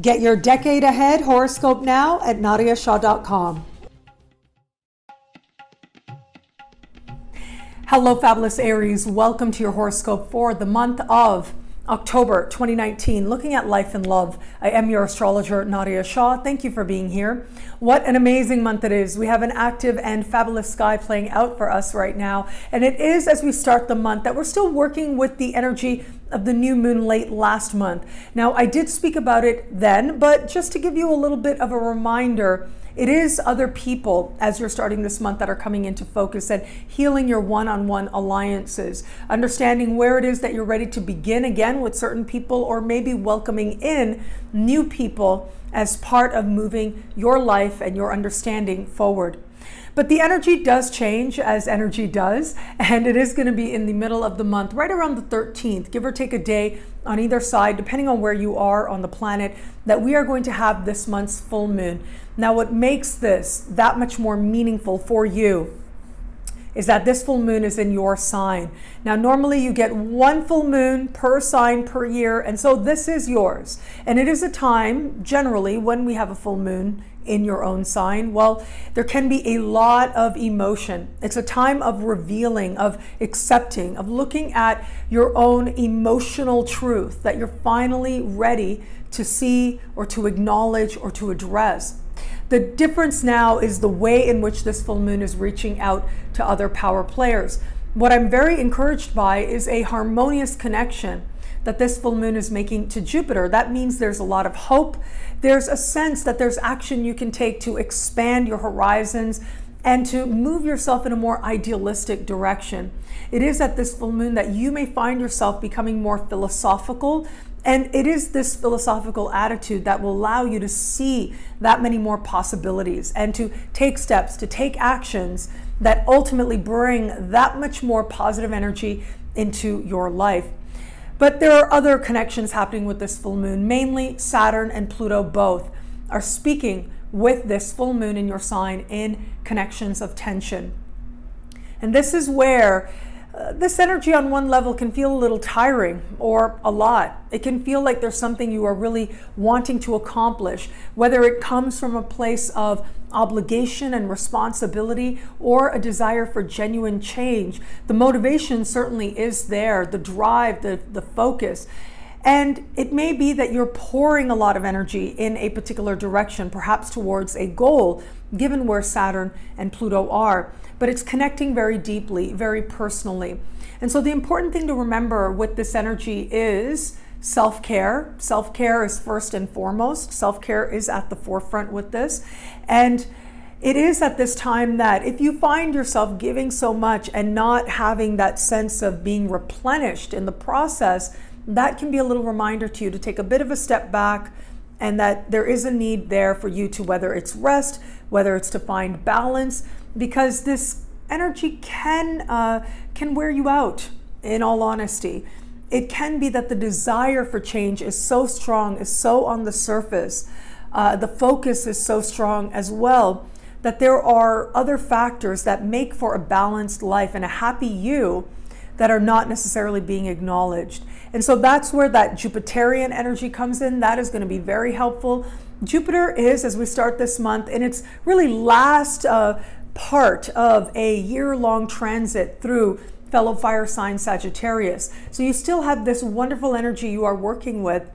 Get your decade ahead horoscope now at nadiyashah.com. Hello, fabulous Aries. Welcome to your horoscope for the month of October 2019, looking at life and love. I am your astrologer, Nadiya Shah. Thank you for being here. What an amazing month it is. We have an active and fabulous sky playing out for us right now. And it is as we start the month that we're still working with the energy of the new moon late last month. Now, I did speak about it then, but just to give you a little bit of a reminder, it is other people as you're starting this month that are coming into focus and healing your one on one alliances, understanding where it is that you're ready to begin again with certain people, or maybe welcoming in new people as part of moving your life and your understanding forward. But the energy does change as energy does, and it is going to be in the middle of the month, right around the 13th, give or take a day on either side, depending on where you are on the planet, that we are going to have this month's full moon. Now, what makes this that much more meaningful for you is that this full moon is in your sign. Now, normally you get one full moon per sign per year, and so this is yours. And it is a time, generally, when we have a full moon in your own sign? Well, there can be a lot of emotion. It's a time of revealing, of accepting, of looking at your own emotional truth that you're finally ready to see or to acknowledge or to address. The difference now is the way in which this full moon is reaching out to other power players. What I'm very encouraged by is a harmonious connection that this full moon is making to Jupiter. That means there's a lot of hope. There's a sense that there's action you can take to expand your horizons and to move yourself in a more idealistic direction. It is at this full moon that you may find yourself becoming more philosophical. And it is this philosophical attitude that will allow you to see that many more possibilities and to take steps, to take actions that ultimately bring that much more positive energy into your life. But there are other connections happening with this full moon. Mainly, Saturn and Pluto both are speaking with this full moon in your sign in connections of tension. And this is where uh, this energy on one level can feel a little tiring or a lot. It can feel like there's something you are really wanting to accomplish, whether it comes from a place of obligation and responsibility or a desire for genuine change. The motivation certainly is there, the drive, the, the focus. And it may be that you're pouring a lot of energy in a particular direction, perhaps towards a goal, given where Saturn and Pluto are but it's connecting very deeply, very personally. And so the important thing to remember with this energy is self care. Self care is first and foremost. Self care is at the forefront with this. And it is at this time that if you find yourself giving so much and not having that sense of being replenished in the process, that can be a little reminder to you to take a bit of a step back and that there is a need there for you to, whether it's rest, whether it's to find balance, because this energy can uh, can wear you out. In all honesty, it can be that the desire for change is so strong, is so on the surface. Uh, the focus is so strong as well that there are other factors that make for a balanced life and a happy you that are not necessarily being acknowledged. And so that's where that Jupiterian energy comes in. That is going to be very helpful. Jupiter is, as we start this month, in its really last uh, part of a year long transit through fellow fire sign Sagittarius. So you still have this wonderful energy you are working with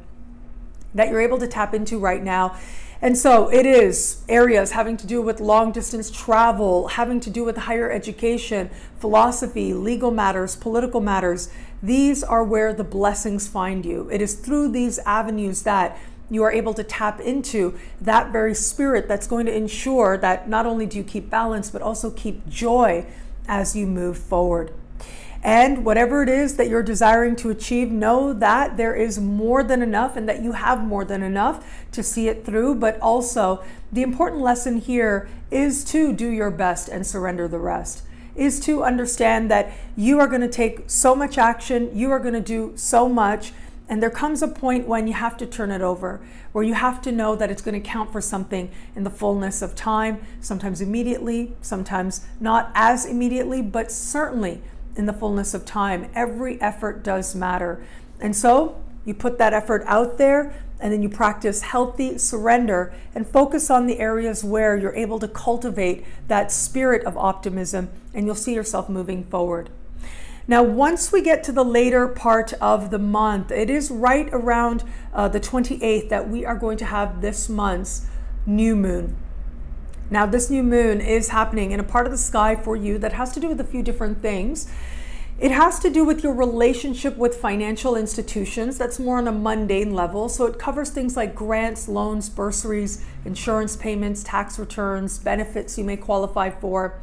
that you're able to tap into right now. And so it is areas having to do with long distance travel, having to do with higher education, philosophy, legal matters, political matters. These are where the blessings find you. It is through these avenues that you are able to tap into that very spirit that's going to ensure that not only do you keep balance, but also keep joy as you move forward. And whatever it is that you're desiring to achieve, know that there is more than enough and that you have more than enough to see it through. But also, the important lesson here is to do your best and surrender the rest. Is to understand that you are going to take so much action, you are going to do so much and there comes a point when you have to turn it over, where you have to know that it's going to count for something in the fullness of time, sometimes immediately, sometimes not as immediately, but certainly in the fullness of time. Every effort does matter. And so you put that effort out there, and then you practice healthy surrender and focus on the areas where you're able to cultivate that spirit of optimism, and you'll see yourself moving forward. Now, once we get to the later part of the month, it is right around uh, the 28th that we are going to have this month's new moon. Now, this new moon is happening in a part of the sky for you that has to do with a few different things. It has to do with your relationship with financial institutions. That's more on a mundane level. So it covers things like grants, loans, bursaries, insurance payments, tax returns, benefits you may qualify for.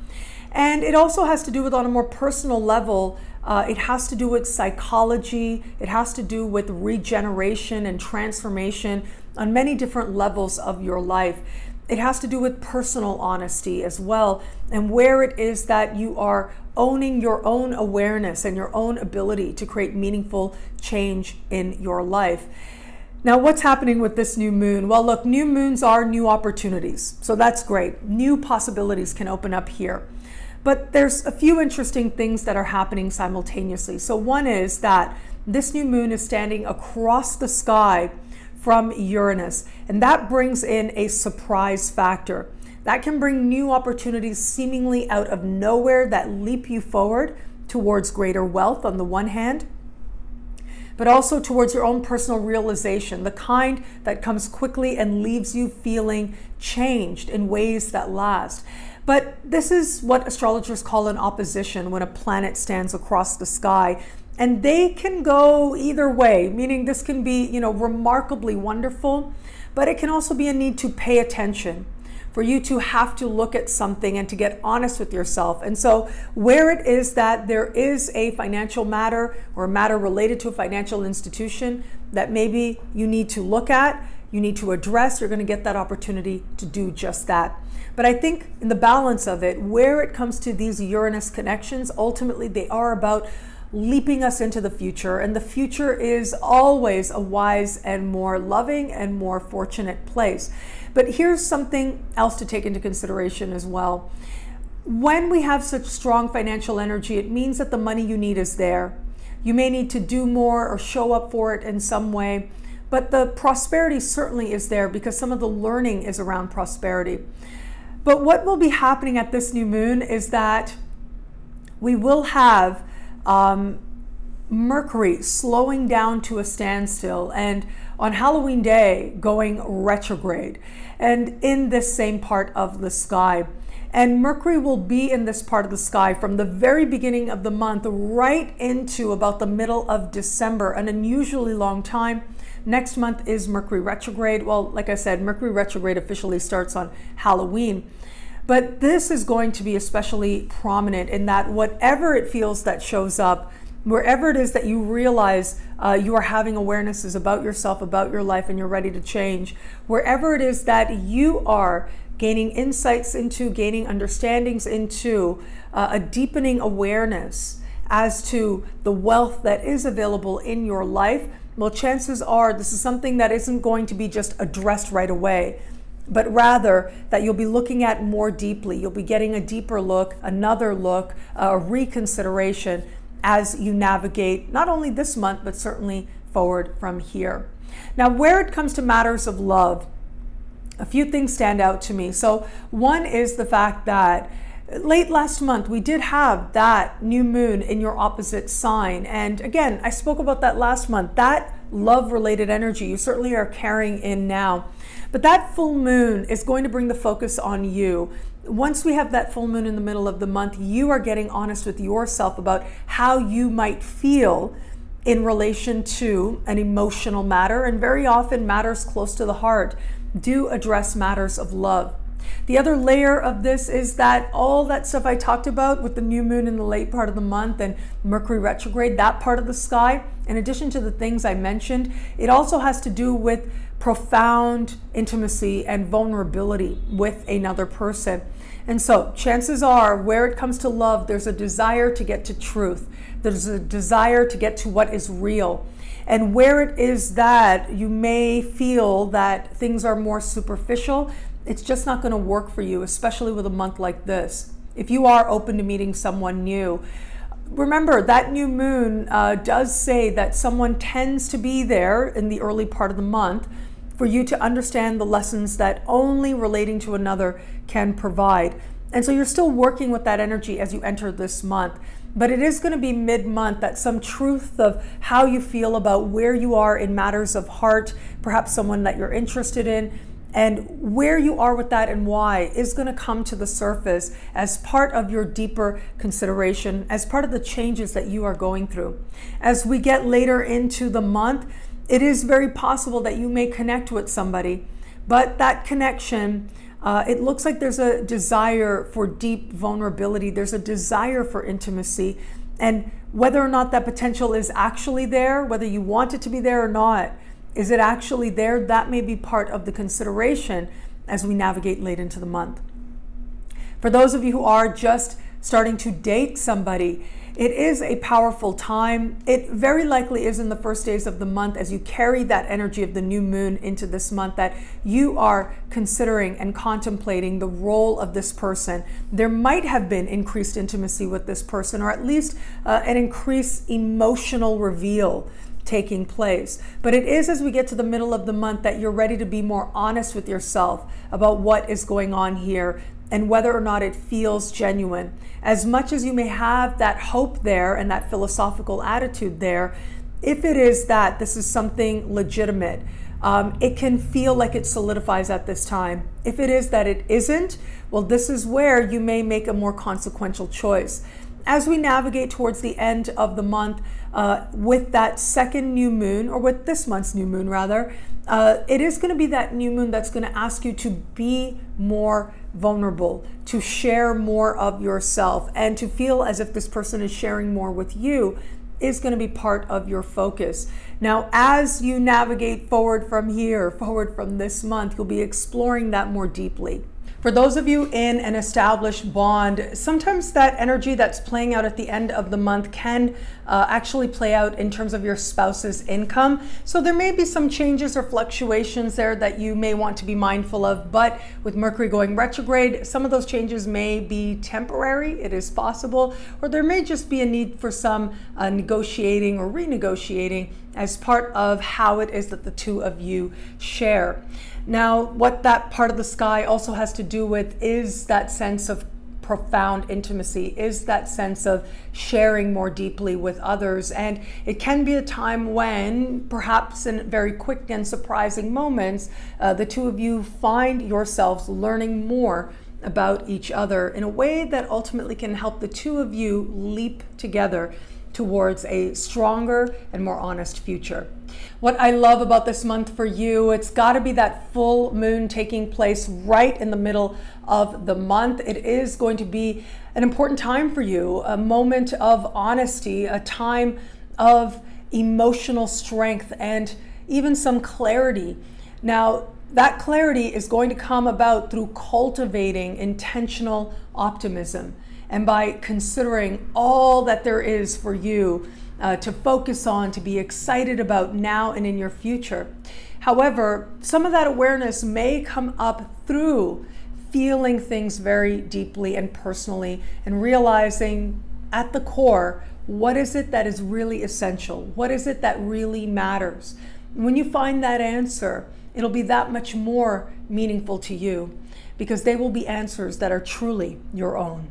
And it also has to do with, on a more personal level, uh, it has to do with psychology, it has to do with regeneration and transformation on many different levels of your life. It has to do with personal honesty as well, and where it is that you are owning your own awareness and your own ability to create meaningful change in your life. Now, what's happening with this new moon? Well, look, new moons are new opportunities. So that's great. New possibilities can open up here. But there's a few interesting things that are happening simultaneously. So, one is that this new moon is standing across the sky from Uranus, and that brings in a surprise factor. That can bring new opportunities seemingly out of nowhere that leap you forward towards greater wealth on the one hand, but also towards your own personal realization, the kind that comes quickly and leaves you feeling changed in ways that last. But this is what astrologers call an opposition when a planet stands across the sky. And they can go either way, meaning this can be, you know, remarkably wonderful, but it can also be a need to pay attention for you to have to look at something and to get honest with yourself. And so, where it is that there is a financial matter or a matter related to a financial institution that maybe you need to look at, you need to address, you're going to get that opportunity to do just that. But I think in the balance of it, where it comes to these Uranus connections, ultimately they are about leaping us into the future. And the future is always a wise and more loving and more fortunate place. But here's something else to take into consideration as well. When we have such strong financial energy, it means that the money you need is there. You may need to do more or show up for it in some way, but the prosperity certainly is there because some of the learning is around prosperity. But what will be happening at this new moon is that we will have um, Mercury slowing down to a standstill and on Halloween Day going retrograde and in this same part of the sky. And Mercury will be in this part of the sky from the very beginning of the month right into about the middle of December, an unusually long time. Next month is Mercury retrograde. Well, like I said, Mercury retrograde officially starts on Halloween. But this is going to be especially prominent in that whatever it feels that shows up, wherever it is that you realize uh, you are having awarenesses about yourself, about your life, and you're ready to change, wherever it is that you are gaining insights into, gaining understandings into, uh, a deepening awareness as to the wealth that is available in your life well, chances are this is something that isn't going to be just addressed right away, but rather that you'll be looking at more deeply. You'll be getting a deeper look, another look, uh, a reconsideration as you navigate not only this month, but certainly forward from here. Now, where it comes to matters of love, a few things stand out to me. So, one is the fact that late last month we did have that new moon in your opposite sign and again i spoke about that last month that love related energy you certainly are carrying in now. But that full moon is going to bring the focus on you. Once we have that full moon in the middle of the month you are getting honest with yourself about how you might feel in relation to an emotional matter and very often matters close to the heart do address matters of love the other layer of this is that all that stuff I talked about with the new moon in the late part of the month and Mercury retrograde, that part of the sky, in addition to the things I mentioned, it also has to do with profound intimacy and vulnerability with another person. And so, chances are, where it comes to love, there's a desire to get to truth, there's a desire to get to what is real. And where it is that you may feel that things are more superficial, it's just not going to work for you, especially with a month like this. If you are open to meeting someone new, remember that new moon uh, does say that someone tends to be there in the early part of the month for you to understand the lessons that only relating to another can provide. And so you're still working with that energy as you enter this month. But it is going to be mid month that some truth of how you feel about where you are in matters of heart, perhaps someone that you're interested in, and where you are with that and why is going to come to the surface as part of your deeper consideration, as part of the changes that you are going through. As we get later into the month, it is very possible that you may connect with somebody, but that connection, uh, it looks like there's a desire for deep vulnerability, there's a desire for intimacy. And whether or not that potential is actually there, whether you want it to be there or not, is it actually there? That may be part of the consideration as we navigate late into the month. For those of you who are just starting to date somebody, it is a powerful time. It very likely is in the first days of the month as you carry that energy of the new moon into this month that you are considering and contemplating the role of this person. There might have been increased intimacy with this person, or at least uh, an increased emotional reveal taking place. But it is as we get to the middle of the month that you're ready to be more honest with yourself about what is going on here and whether or not it feels genuine. As much as you may have that hope there and that philosophical attitude there, if it is that this is something legitimate, um, it can feel like it solidifies at this time. If it is that it isn't, well, this is where you may make a more consequential choice. As we navigate towards the end of the month, uh, with that second new moon, or with this month's new moon rather, uh, it is going to be that new moon that's going to ask you to be more vulnerable, to share more of yourself, and to feel as if this person is sharing more with you is going to be part of your focus. Now, as you navigate forward from here, forward from this month, you'll be exploring that more deeply. For those of you in an established bond, sometimes that energy that's playing out at the end of the month can uh, actually play out in terms of your spouse's income. So there may be some changes or fluctuations there that you may want to be mindful of. But with Mercury going retrograde, some of those changes may be temporary, it is possible, or there may just be a need for some uh, negotiating or renegotiating as part of how it is that the two of you share. Now, what that part of the sky also has to do with is that sense of profound intimacy, is that sense of sharing more deeply with others. And it can be a time when, perhaps in very quick and surprising moments, uh, the two of you find yourselves learning more about each other in a way that ultimately can help the two of you leap together towards a stronger and more honest future. What I love about this month for you, it's got to be that full moon taking place right in the middle of the month. It is going to be an important time for you, a moment of honesty, a time of emotional strength and even some clarity. Now, that clarity is going to come about through cultivating intentional optimism and by considering all that there is for you uh, to focus on, to be excited about now and in your future. However, some of that awareness may come up through feeling things very deeply and personally and realizing at the core what is it that is really essential? What is it that really matters? When you find that answer, it'll be that much more meaningful to you because they will be answers that are truly your own.